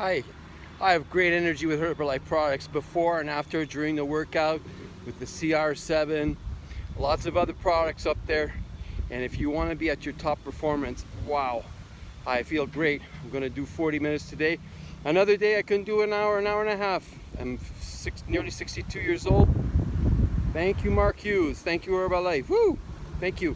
Hi, I have great energy with Herbalife products before and after during the workout with the CR7, lots of other products up there. And if you want to be at your top performance, wow, I feel great. I'm going to do 40 minutes today. Another day I can do an hour, an hour and a half. I'm six, nearly 62 years old. Thank you, Mark Hughes. Thank you, Herbalife. Woo! Thank you.